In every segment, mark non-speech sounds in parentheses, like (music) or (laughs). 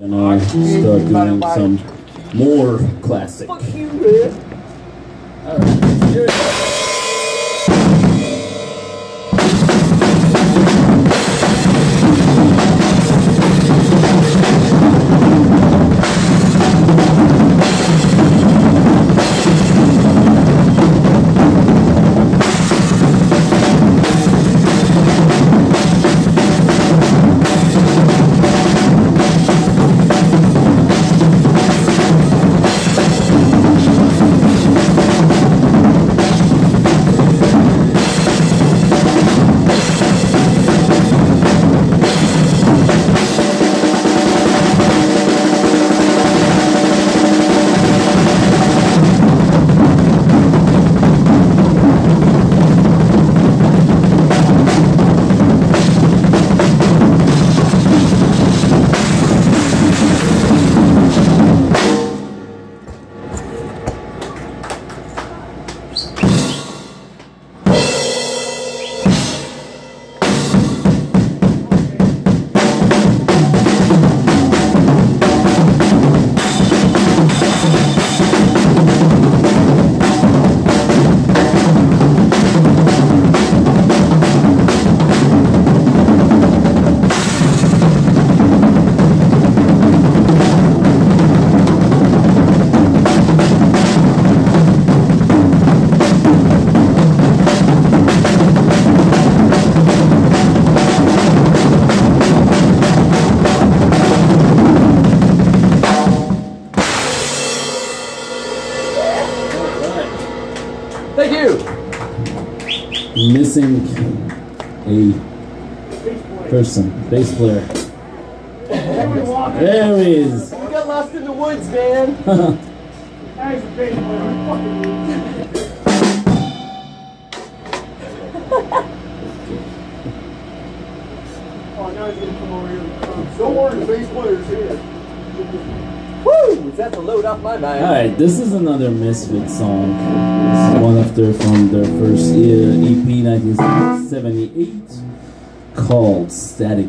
And I'll start doing some more classic. Fuck you, man. Alright, here it is. Missing a person, bass player. There he is. We got lost in the woods, man. (laughs) Oh, now he's gonna come over here. Don't worry, the bass player's here. Woo! That the load off my mind? Alright, this is another Misfit song. This is one of their from their first uh, EP 1978 called Static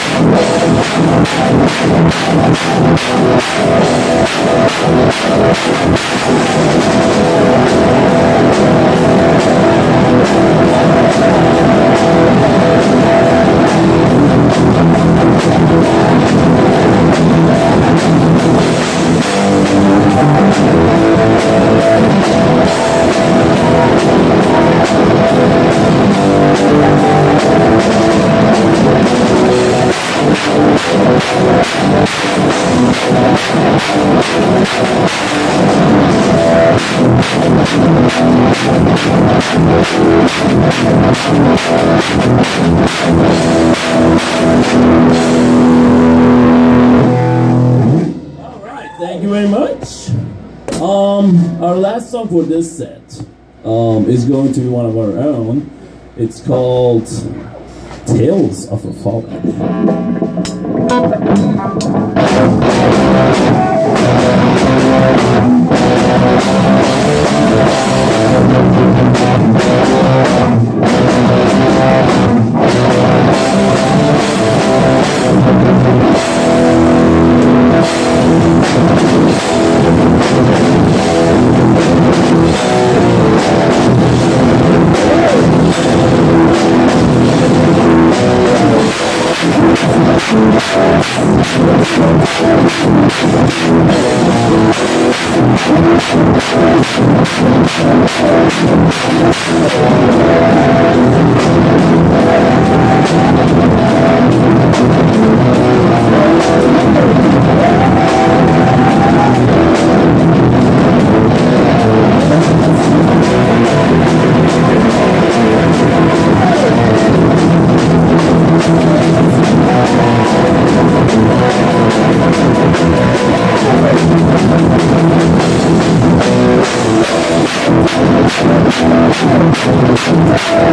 Thank you very much. Um, our last song for this set um, is going to be one of our own. It's called Tales of a Fallen. Thank you. Thank you.